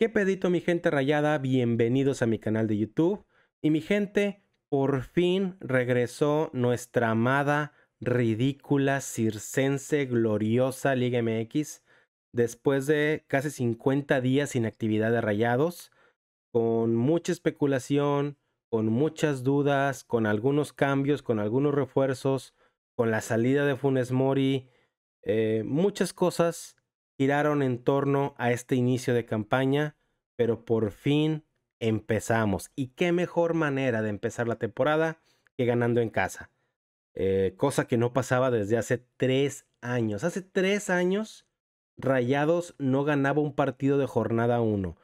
¿Qué pedito mi gente rayada? Bienvenidos a mi canal de YouTube. Y mi gente, por fin regresó nuestra amada, ridícula, circense, gloriosa Liga MX. Después de casi 50 días sin actividad de rayados, con mucha especulación, con muchas dudas, con algunos cambios, con algunos refuerzos, con la salida de Funes Mori, eh, muchas cosas giraron en torno a este inicio de campaña, pero por fin empezamos. Y qué mejor manera de empezar la temporada que ganando en casa. Eh, cosa que no pasaba desde hace tres años. Hace tres años, Rayados no ganaba un partido de jornada 1.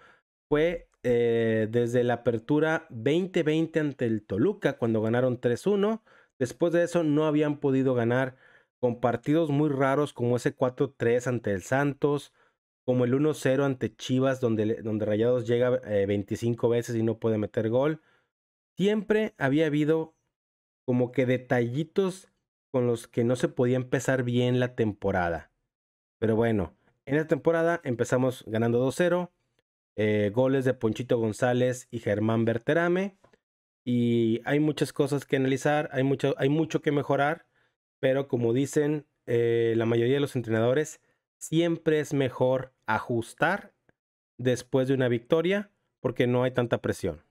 Fue eh, desde la apertura 2020 ante el Toluca, cuando ganaron 3-1. Después de eso no habían podido ganar con partidos muy raros como ese 4-3 ante el Santos, como el 1-0 ante Chivas, donde, donde Rayados llega 25 eh, veces y no puede meter gol. Siempre había habido como que detallitos con los que no se podía empezar bien la temporada. Pero bueno, en la temporada empezamos ganando 2-0, eh, goles de Ponchito González y Germán Berterame. Y hay muchas cosas que analizar, hay mucho, hay mucho que mejorar pero como dicen eh, la mayoría de los entrenadores, siempre es mejor ajustar después de una victoria porque no hay tanta presión.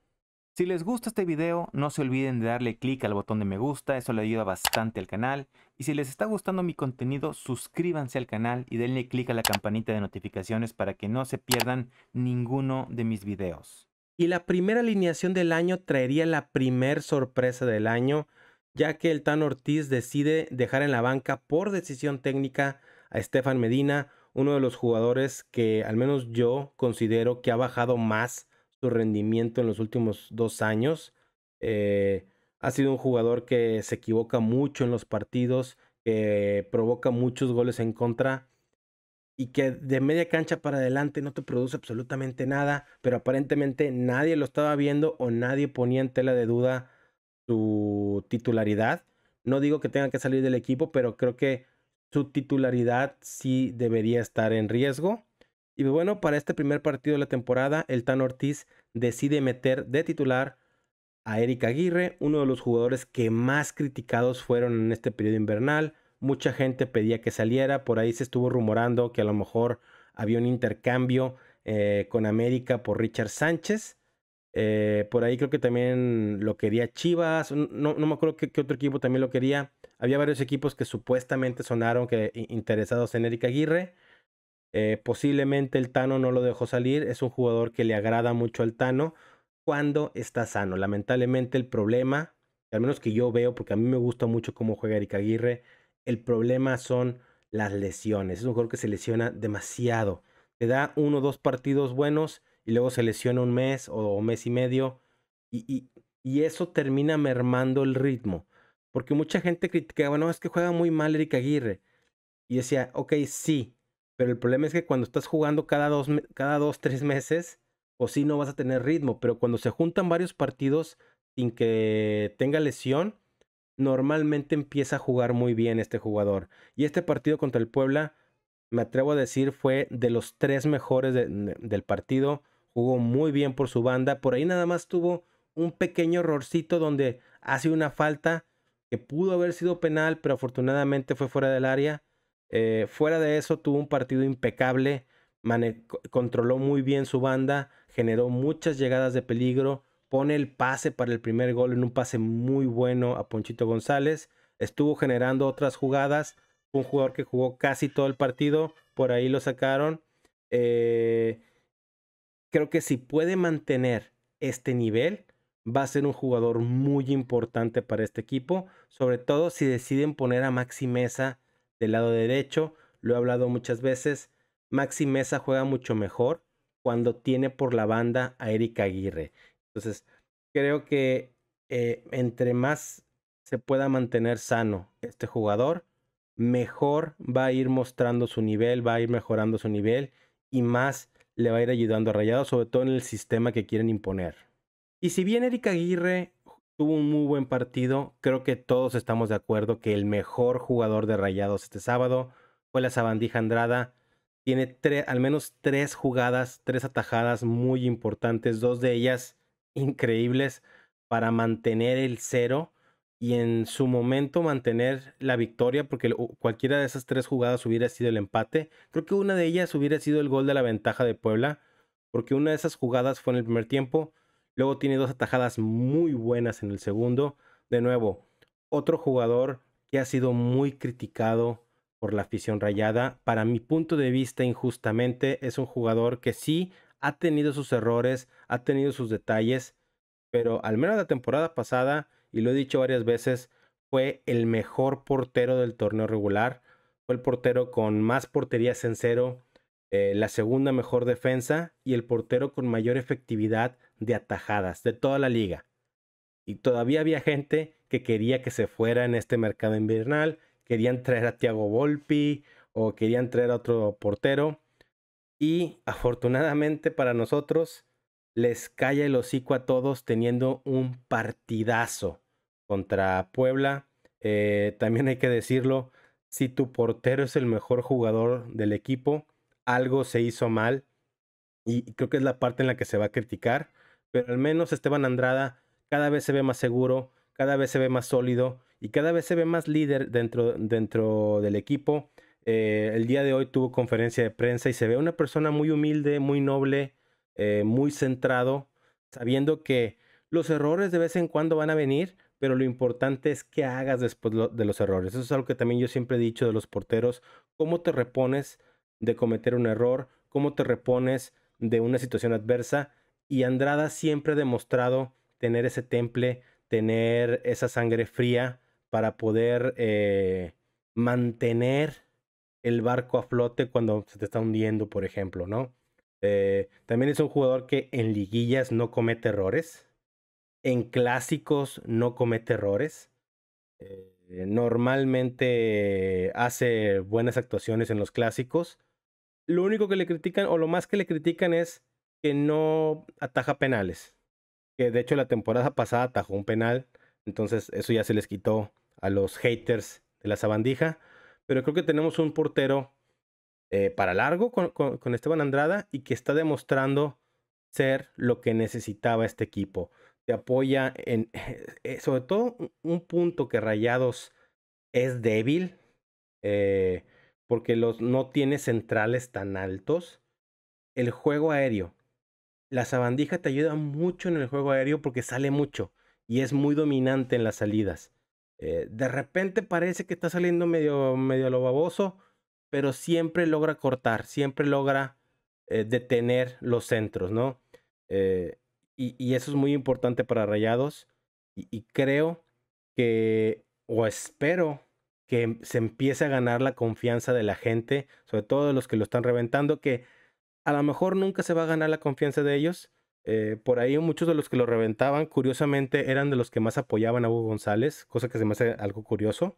Si les gusta este video, no se olviden de darle clic al botón de me gusta, eso le ayuda bastante al canal. Y si les está gustando mi contenido, suscríbanse al canal y denle clic a la campanita de notificaciones para que no se pierdan ninguno de mis videos. Y la primera alineación del año traería la primer sorpresa del año, ya que el Tan Ortiz decide dejar en la banca por decisión técnica a Estefan Medina, uno de los jugadores que al menos yo considero que ha bajado más su rendimiento en los últimos dos años. Eh, ha sido un jugador que se equivoca mucho en los partidos, que provoca muchos goles en contra y que de media cancha para adelante no te produce absolutamente nada, pero aparentemente nadie lo estaba viendo o nadie ponía en tela de duda su titularidad. No digo que tenga que salir del equipo, pero creo que su titularidad sí debería estar en riesgo. Y bueno, para este primer partido de la temporada, el Tan Ortiz decide meter de titular a Eric Aguirre, uno de los jugadores que más criticados fueron en este periodo invernal. Mucha gente pedía que saliera, por ahí se estuvo rumorando que a lo mejor había un intercambio eh, con América por Richard Sánchez. Eh, por ahí creo que también lo quería Chivas. No, no me acuerdo qué, otro equipo también lo quería. Había varios equipos que supuestamente sonaron que, interesados en Eric Aguirre. Eh, posiblemente el Tano no lo dejó salir. Es un jugador que le agrada mucho al Tano cuando está sano. Lamentablemente el problema, al menos que yo veo, porque a mí me gusta mucho cómo juega Eric Aguirre, el problema son las lesiones. Es un jugador que se lesiona demasiado. Te da uno o dos partidos buenos y luego se lesiona un mes o mes y medio y, y, eso termina mermando el ritmo. Porque mucha gente criticaba, no, es que juega muy mal Eric Aguirre. Y decía, ok, sí, pero el problema es que cuando estás jugando cada dos, cada dos tres meses, o sí no vas a tener ritmo, pero cuando se juntan varios partidos sin que tenga lesión, normalmente empieza a jugar muy bien este jugador. Y este partido contra el Puebla, me atrevo a decir, fue de los tres mejores del partido jugó muy bien por su banda. Por ahí nada más tuvo un pequeño errorcito donde hace una falta que pudo haber sido penal, pero afortunadamente fue fuera del área. Eh, fuera de eso tuvo un partido impecable, controló muy bien su banda, generó muchas llegadas de peligro, pone el pase para el primer gol en un pase muy bueno a Ponchito González, estuvo generando otras jugadas, un jugador que jugó casi todo el partido, por ahí lo sacaron. Eh, creo que si puede mantener este nivel, va a ser un jugador muy importante para este equipo, sobre todo si deciden poner a Maxi Mesa del lado derecho. Lo he hablado muchas veces. Maxi Mesa juega mucho mejor cuando tiene por la banda a Eric Aguirre. Entonces, creo que eh, entre más se pueda mantener sano este jugador, mejor va a ir mostrando su nivel, va a ir mejorando su nivel y más le va a ir ayudando a Rayados, sobre todo en el sistema que quieren imponer. Y si bien Erika Aguirre tuvo un muy buen partido, creo que todos estamos de acuerdo que el mejor jugador de Rayados este sábado fue la Sabandija Andrada. tiene al menos tres jugadas, tres atajadas muy importantes, dos de ellas increíbles para mantener el cero y en su momento mantener la victoria, porque cualquiera de esas tres jugadas hubiera sido el empate. Creo que una de ellas hubiera sido el gol de la ventaja de Puebla, porque una de esas jugadas fue en el primer tiempo, luego tiene dos atajadas muy buenas en el segundo. De nuevo, otro jugador que ha sido muy criticado por la afición rayada, para mi punto de vista injustamente, es un jugador que sí ha tenido sus errores, ha tenido sus detalles, pero al menos la temporada pasada y lo he dicho varias veces, fue el mejor portero del torneo regular. Fue el portero con más porterías en cero, eh, la segunda mejor defensa y el portero con mayor efectividad de atajadas de toda la liga. Y todavía había gente que quería que se fuera en este mercado invernal, querían traer a Thiago Volpi o querían traer a otro portero. Y afortunadamente para nosotros, les calla el hocico a todos teniendo un partidazo contra Puebla. Eh, también hay que decirlo, si tu portero es el mejor jugador del equipo, algo se hizo mal y creo que es la parte en la que se va a criticar, pero al menos Esteban Andrada cada vez se ve más seguro, cada vez se ve más sólido y cada vez se ve más líder dentro, dentro del equipo. Eh, el día de hoy tuvo conferencia de prensa y se ve una persona muy humilde, muy noble, eh, muy centrado, sabiendo que los errores de vez en cuando van a venir, pero lo importante es que hagas después de los errores. Eso es algo que también yo siempre he dicho de los porteros, cómo te repones de cometer un error, cómo te repones de una situación adversa. Y Andrada siempre ha demostrado tener ese temple, tener esa sangre fría para poder eh, mantener el barco a flote cuando se te está hundiendo, por ejemplo, ¿no? Eh, también es un jugador que en liguillas no comete errores en clásicos no comete errores. Eh, normalmente hace buenas actuaciones en los clásicos. Lo único que le critican, o lo más que le critican, es que no ataja penales. Que de hecho la temporada pasada atajó un penal. Entonces eso ya se les quitó a los haters de la sabandija. Pero creo que tenemos un portero eh, para largo con Esteban Andrada y que está demostrando ser lo que necesitaba este equipo te apoya en, eh, sobre todo un punto que Rayados es débil, eh, porque los, no tiene centrales tan altos. El juego aéreo. La sabandija te ayuda mucho en el juego aéreo porque sale mucho y es muy dominante en las salidas. Eh, de repente parece que está saliendo medio, medio lo baboso, pero siempre logra cortar, siempre logra detener los centros, ¿no? Y, eso es muy importante para Rayados. Y, creo que, o espero que se empiece a ganar la confianza de la gente, sobre todo de los que lo están reventando, que a lo mejor nunca se va a ganar la confianza de ellos. Eh, por ahí muchos de los que lo reventaban, curiosamente, eran de los que más apoyaban a Hugo González, cosa que se me hace algo curioso.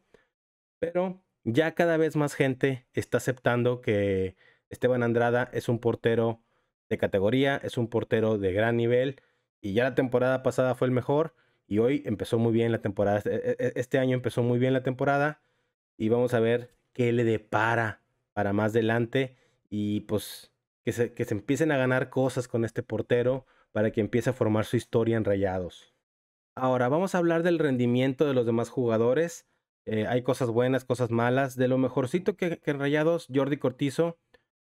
Pero ya cada vez más gente está aceptando que Esteban Andrada es un portero de categoría, es un portero de gran nivel y ya la temporada pasada fue el mejor y hoy empezó muy bien la temporada. E, e, e, este año empezó muy bien la temporada y vamos a ver qué le depara para más adelante y pues que se, que se empiecen a ganar cosas con este portero para que empiece a formar su historia en Rayados. Ahora vamos a hablar del rendimiento de los demás jugadores. Eh, hay cosas buenas, cosas malas. De lo mejorcito que, que en Rayados, Jordi Cortizo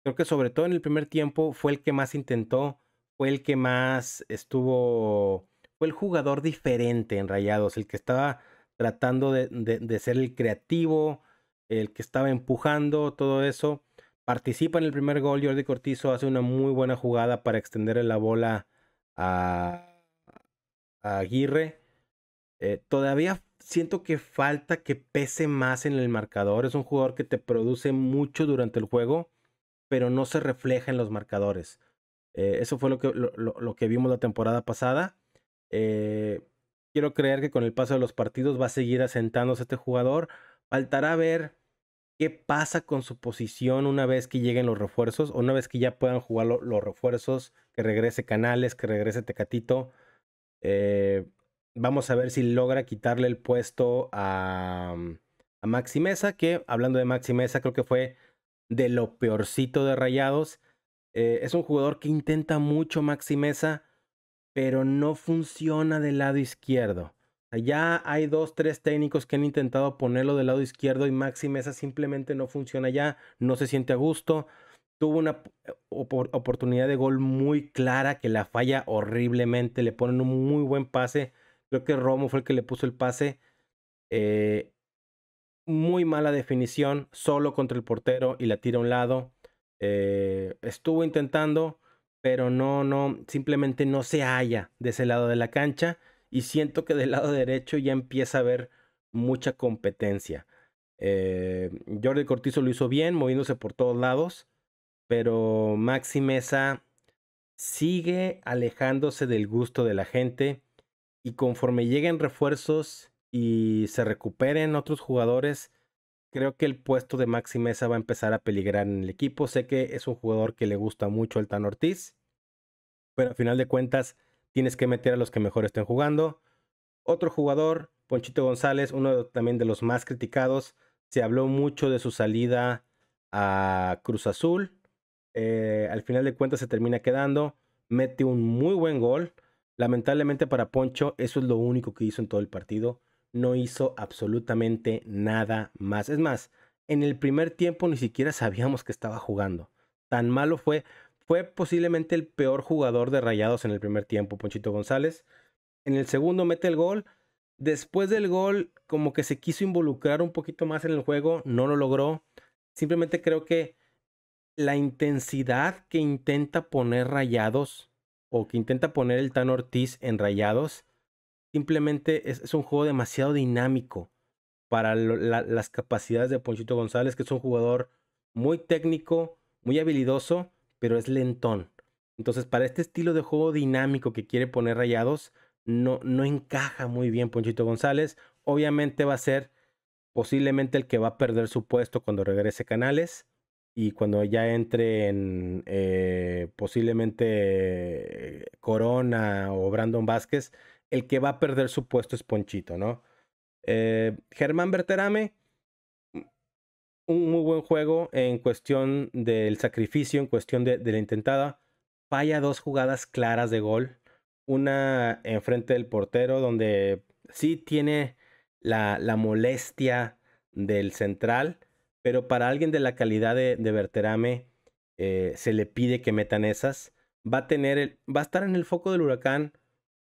Creo que sobre todo en el primer tiempo fue el que más intentó, fue el que más estuvo, fue el jugador diferente en Rayados, el que estaba tratando de, de, ser el creativo, el que estaba empujando todo eso. Participa en el primer gol, Jordi Cortizo hace una muy buena jugada para extender la bola a, a Aguirre. Eh, todavía siento que falta que pese más en el marcador. Es un jugador que te produce mucho durante el juego pero no se refleja en los marcadores. Eh, eso fue lo que, lo, que vimos la temporada pasada. Eh, quiero creer que con el paso de los partidos va a seguir asentándose este jugador. Faltará ver qué pasa con su posición una vez que lleguen los refuerzos, o una vez que ya puedan jugar los refuerzos, que regrese Canales, que regrese Tecatito. Eh, vamos a ver si logra quitarle el puesto a, a Maxi Mesa, que hablando de Maxi Mesa, creo que fue de lo peorcito de Rayados. Eh, es un jugador que intenta mucho Maxi Mesa, pero no funciona del lado izquierdo. Ya hay dos, tres técnicos que han intentado ponerlo del lado izquierdo y Maxi Mesa simplemente no funciona ya, no se siente a gusto. Tuvo una eh, oportunidad de gol muy clara que la falla horriblemente, le ponen un muy buen pase. Creo que Romo fue el que le puso el pase. Eh, muy mala definición, solo contra el portero y la tira a un lado. Eh, estuvo intentando, pero no, no, simplemente no se halla de ese lado de la cancha y siento que del lado derecho ya empieza a haber mucha competencia. Eh, Jordi Cortizo lo hizo bien, moviéndose por todos lados, pero Maxi Mesa sigue alejándose del gusto de la gente y conforme lleguen refuerzos y se recuperen otros jugadores, creo que el puesto de Maxi Mesa va a empezar a peligrar en el equipo. Sé que es un jugador que le gusta mucho el Tan Ortiz, pero a final de cuentas tienes que meter a los que mejor estén jugando. Otro jugador, Ponchito González, uno también de los más criticados, se habló mucho de su salida a Cruz Azul. Eh, al final de cuentas se termina quedando, mete un muy buen gol. Lamentablemente para Poncho, eso es lo único que hizo en todo el partido no hizo absolutamente nada más. Es más, en el primer tiempo ni siquiera sabíamos que estaba jugando. Tan malo fue. Fue posiblemente el peor jugador de Rayados en el primer tiempo, Ponchito González. En el segundo mete el gol. Después del gol, como que se quiso involucrar un poquito más en el juego, no lo logró. Simplemente creo que la intensidad que intenta poner Rayados o que intenta poner el Tan Ortiz en Rayados simplemente es, un juego demasiado dinámico para las capacidades de Ponchito González, que es un jugador muy técnico, muy habilidoso, pero es lentón. Entonces, para este estilo de juego dinámico que quiere poner Rayados, no, no encaja muy bien Ponchito González. Obviamente va a ser posiblemente el que va a perder su puesto cuando regrese Canales y cuando ya entre en eh, posiblemente Corona o Brandon Vázquez, el que va a perder su puesto es Ponchito, ¿no? Eh, Germán Berterame, un muy buen juego en cuestión del sacrificio, en cuestión de, la intentada. Falla dos jugadas claras de gol. Una enfrente del portero, donde sí tiene la molestia del central, pero para alguien de la calidad de, Berterame eh, se le pide que metan esas. Va a tener, va a estar en el foco del huracán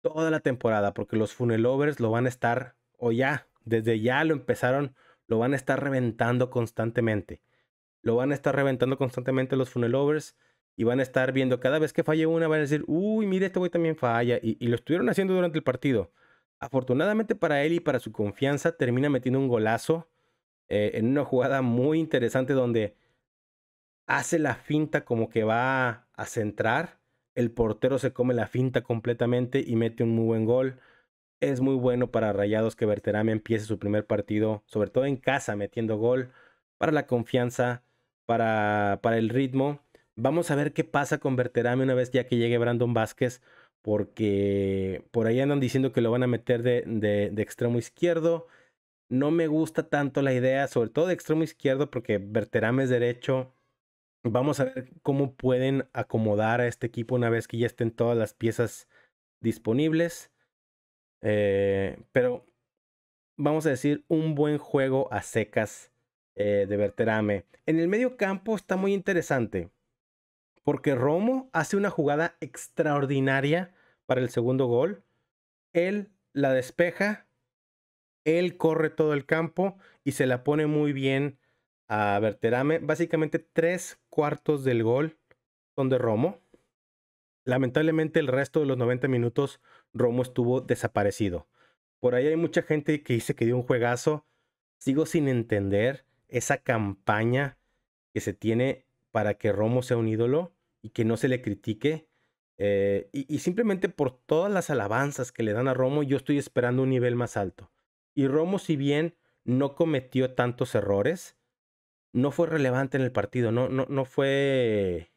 toda la temporada, porque los Funelovers lo van a estar, o ya, desde ya lo empezaron, lo van a estar reventando constantemente. Lo van a estar reventando constantemente los Funelovers y van a estar viendo cada vez que falle una, van a decir, uy, mire, este güey también falla. Y, lo estuvieron haciendo durante el partido. Afortunadamente para él y para su confianza, termina metiendo un golazo eh, en una jugada muy interesante donde hace la finta como que va a centrar el portero se come la finta completamente y mete un muy buen gol. Es muy bueno para Rayados que Berterame empiece su primer partido, sobre todo en casa, metiendo gol, para la confianza, para, para el ritmo. Vamos a ver qué pasa con Berterame una vez ya que llegue Brandon Vázquez, porque por ahí andan diciendo que lo van a meter de, de, de extremo izquierdo. No me gusta tanto la idea, sobre todo de extremo izquierdo, porque Berterame es derecho Vamos a ver cómo pueden acomodar a este equipo una vez que ya estén todas las piezas disponibles. Eh, pero vamos a decir un buen juego a secas eh, de Berterame. En el medio campo está muy interesante. Porque Romo hace una jugada extraordinaria para el segundo gol. Él la despeja. Él corre todo el campo y se la pone muy bien a Berterame. Básicamente tres cuartos del gol son de Romo. Lamentablemente el resto de los 90 minutos Romo estuvo desaparecido. Por ahí hay mucha gente que dice que dio un juegazo. Sigo sin entender esa campaña que se tiene para que Romo sea un ídolo y que no se le critique. Eh, y, y, simplemente por todas las alabanzas que le dan a Romo, yo estoy esperando un nivel más alto. Y Romo, si bien no cometió tantos errores, no fue relevante en el partido, no, no, no fue,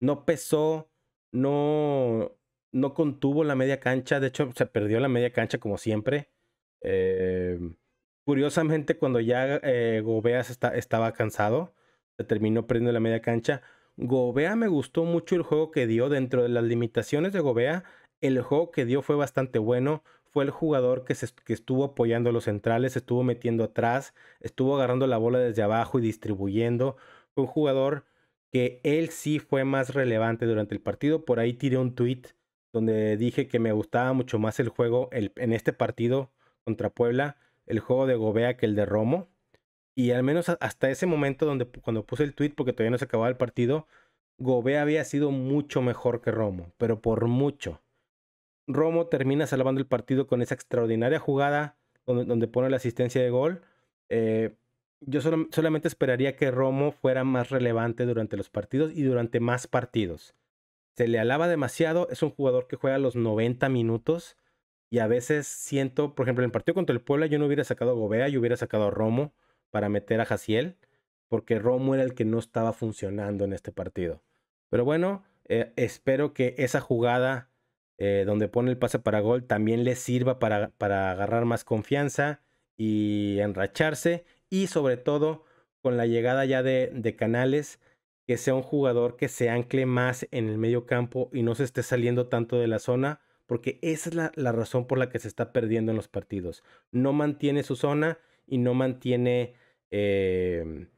no pesó, no, no contuvo la media cancha, de hecho se perdió la media cancha como siempre. Eh, curiosamente, cuando ya eh, Gobeas estaba cansado, se terminó perdiendo la media cancha. Gobea me gustó mucho el juego que dio dentro de las limitaciones de Gobea. El juego que dio fue bastante bueno. Fue el jugador que, se, que estuvo apoyando a los centrales, estuvo metiendo atrás, estuvo agarrando la bola desde abajo y distribuyendo. Fue un jugador que él sí fue más relevante durante el partido. Por ahí tiré un tweet donde dije que me gustaba mucho más el juego en este partido contra Puebla, el juego de Gobea que el de Romo. Y al menos hasta ese momento donde cuando puse el tweet, porque todavía no se acababa el partido, Gobea había sido mucho mejor que Romo, pero por mucho. Romo termina salvando el partido con esa extraordinaria jugada donde, pone la asistencia de gol. Eh, yo solamente esperaría que Romo fuera más relevante durante los partidos y durante más partidos. Se le alaba demasiado, es un jugador que juega los 90 minutos y a veces siento, por ejemplo, en el partido contra el Puebla yo no hubiera sacado a Gobea, yo hubiera sacado a Romo para meter a Jaciel, porque Romo era el que no estaba funcionando en este partido. Pero bueno, eh, espero que esa jugada eh, donde pone el pase para gol también le sirva para, para agarrar más confianza y enracharse y sobre todo con la llegada ya de, de Canales, que sea un jugador que se ancle más en el medio campo y no se esté saliendo tanto de la zona, porque esa es la, razón por la que se está perdiendo en los partidos. No mantiene su zona y no mantiene em,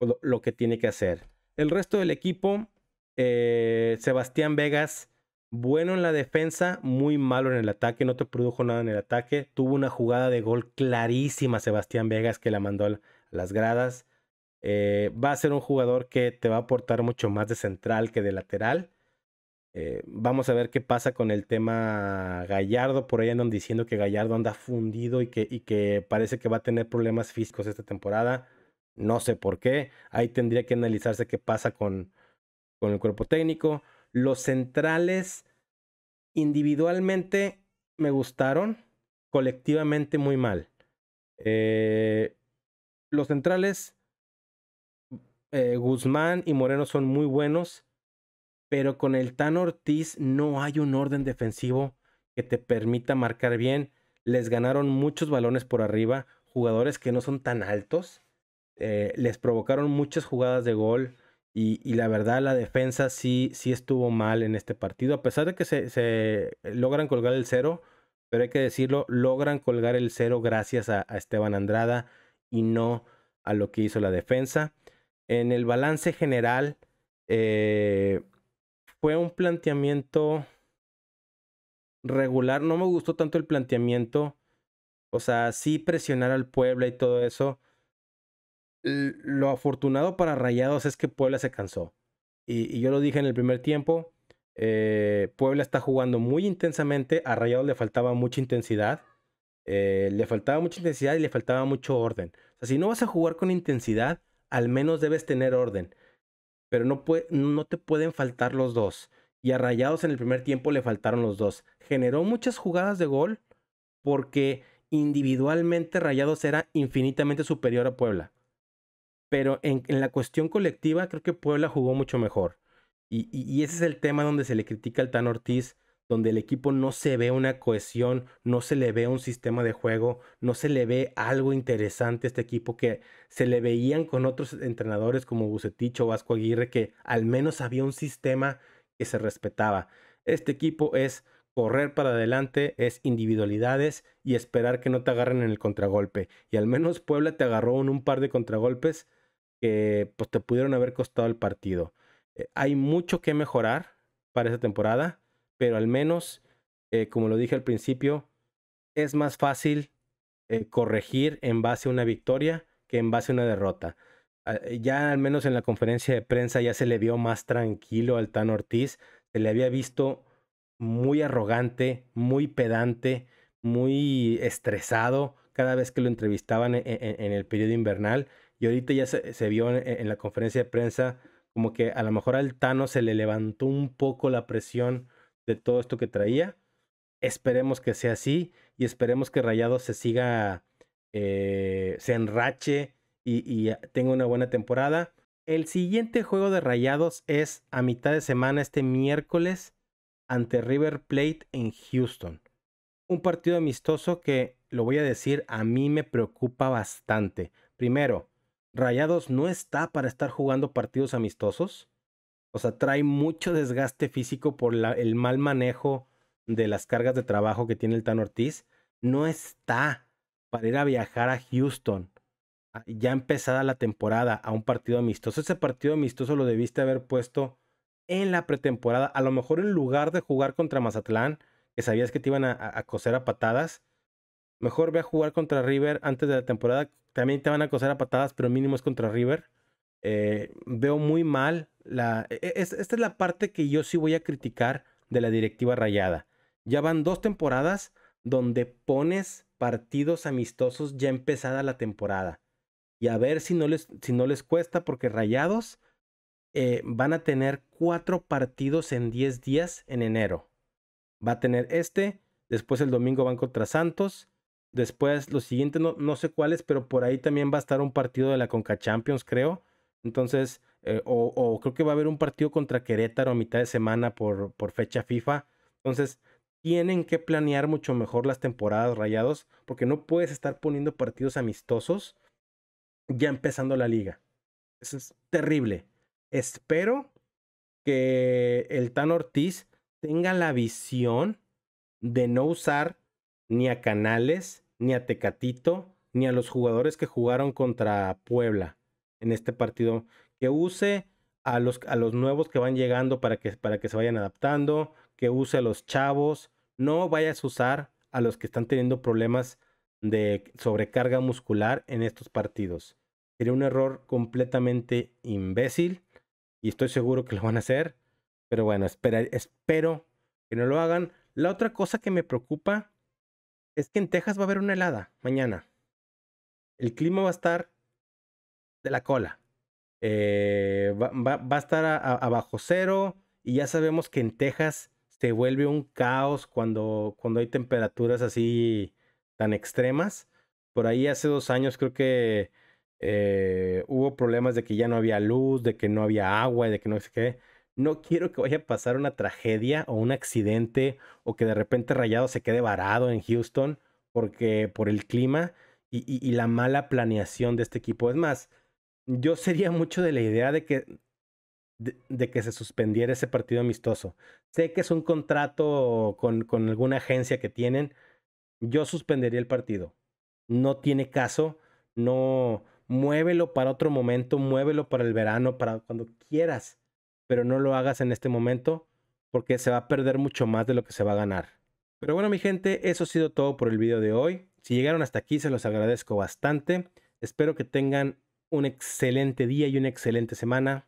lo, que tiene que hacer. El resto del equipo, eh, Sebastián Vegas, bueno en la defensa, muy malo en el ataque, no te produjo nada en el ataque. Tuvo una jugada de gol clarísima Sebastián Vegas que la mandó a las gradas. Eh, va a ser un jugador que te va a aportar mucho más de central que de lateral. Eh, vamos a ver qué pasa con el tema Gallardo. Por ahí andan diciendo que Gallardo anda fundido y que, y que parece que va a tener problemas físicos esta temporada. No sé por qué. Ahí tendría que analizarse qué pasa con, con el cuerpo técnico. Los centrales individualmente me gustaron, colectivamente muy mal. Eh, los centrales, eh, Guzmán y Moreno son muy buenos, pero con el Tan Ortiz no hay un orden defensivo que te permita marcar bien. Les ganaron muchos balones por arriba, jugadores que no son tan altos. Eh, les provocaron muchas jugadas de gol. Y, la verdad, la defensa sí, sí estuvo mal en este partido. A pesar de que se, logran colgar el cero, pero hay que decirlo, logran colgar el cero gracias a, Esteban Andrada y no a lo que hizo la defensa. En el balance general, eh, fue un planteamiento regular. No me gustó tanto el planteamiento. O sea, sí presionar al Puebla y todo eso lo afortunado para Rayados es que Puebla se cansó. Y, yo lo dije en el primer tiempo, eh, Puebla está jugando muy intensamente, a Rayados le faltaba mucha intensidad, eh, le faltaba mucha intensidad y le faltaba mucho orden. O sea, si no vas a jugar con intensidad, al menos debes tener orden. Pero no, no te pueden faltar los dos. Y a Rayados en el primer tiempo le faltaron los dos. Generó muchas jugadas de gol porque individualmente Rayados era infinitamente superior a Puebla pero en, la cuestión colectiva creo que Puebla jugó mucho mejor. Y, ese es el tema donde se le critica al Tan Ortiz, donde el equipo no se ve una cohesión, no se le ve un sistema de juego, no se le ve algo interesante a este equipo que se le veían con otros entrenadores como Bucetich o Vasco Aguirre, que al menos había un sistema que se respetaba. Este equipo es correr para adelante, es individualidades y esperar que no te agarren en el contragolpe. Y al menos Puebla te agarró en un par de contragolpes que pues, te pudieron haber costado el partido. Eh, hay mucho que mejorar para esta temporada, pero al menos, eh, como lo dije al principio, es más fácil eh, corregir en base a una victoria que en base a una derrota. Ah, ya al menos en la conferencia de prensa ya se le vio más tranquilo al Tan Ortiz, se le había visto muy arrogante, muy pedante, muy estresado cada vez que lo entrevistaban en, en el periodo invernal y ahorita ya se, vio en, la conferencia de prensa como que a lo mejor al Tano se le levantó un poco la presión de todo esto que traía. Esperemos que sea así y esperemos que Rayado se siga, eh, se enrache y, tenga una buena temporada. El siguiente juego de Rayados es a mitad de semana, este miércoles, ante River Plate en Houston. Un partido amistoso que, lo voy a decir, a mí me preocupa bastante. Primero, Rayados no está para estar jugando partidos amistosos. O sea, trae mucho desgaste físico por el mal manejo de las cargas de trabajo que tiene el Tan Ortiz. No está para ir a viajar a Houston ya empezada la temporada a un partido amistoso. Ese partido amistoso lo debiste haber puesto en la pretemporada. A lo mejor en lugar de jugar contra Mazatlán, que sabías que te iban a, coser a patadas, mejor ve a jugar contra River antes de la temporada. También te van a coser a patadas, pero mínimo es contra River. Eh, veo muy mal la. E, e, esta es la parte que yo sí voy a criticar de la directiva rayada. Ya van dos temporadas donde pones partidos amistosos ya empezada la temporada y a ver si no les, si no les cuesta, porque Rayados eh, van a tener cuatro partidos en 10 días en enero. Va a tener este, después el domingo van contra Santos, después los siguientes no, no sé cuáles, pero por ahí también va a estar un partido de la Conca Champions, creo. Entonces, eh, o, creo que va a haber un partido contra Querétaro a mitad de semana por, por fecha FIFA. Entonces, tienen que planear mucho mejor las temporadas rayados, porque no puedes estar poniendo partidos amistosos ya empezando la liga. Eso es terrible. Espero que el Tan Ortiz tenga la visión de no usar ni a Canales, ni a Tecatito, ni a los jugadores que jugaron contra Puebla en este partido. Que use a los, a los nuevos que van llegando para que, para que se vayan adaptando, que use a los chavos. No vayas a usar a los que están teniendo problemas de sobrecarga muscular en estos partidos. Sería un error completamente imbécil y estoy seguro que lo van a hacer. Pero bueno, espero que no lo hagan. La otra cosa que me preocupa es que en Texas va a haber una helada mañana. El clima va a estar de la cola. Eh, va, a estar a, cero y ya sabemos que en Texas se vuelve un caos cuando, cuando hay temperaturas así tan extremas. Por ahí hace dos años creo que eh, hubo problemas de que ya no había luz, de que no había agua y de que no sé qué. No quiero que vaya a pasar una tragedia o un accidente o que de repente Rayado se quede varado en Houston porque por el clima y, la mala planeación de este equipo. Es más, yo sería mucho de la idea de que, de, que se suspendiera ese partido amistoso. Sé que es un contrato con, con alguna agencia que tienen. Yo suspendería el partido. No tiene caso. No, muévelo para otro momento, muévelo para el verano, para cuando quieras, pero no lo hagas en este momento porque se va a perder mucho más de lo que se va a ganar. Pero bueno, mi gente, eso ha sido todo por el video de hoy. Si llegaron hasta aquí, se los agradezco bastante. Espero que tengan un excelente día y una excelente semana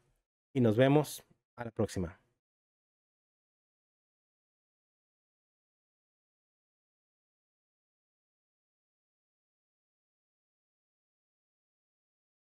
y nos vemos a la próxima.